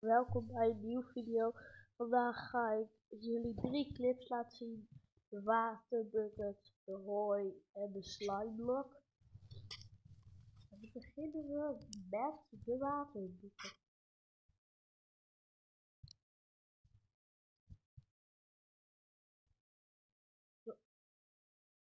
welkom bij een nieuwe video. Vandaag ga ik jullie drie clips laten zien. De waterbucket, de hooi en de slimeblok. En we beginnen we met de waterbucket.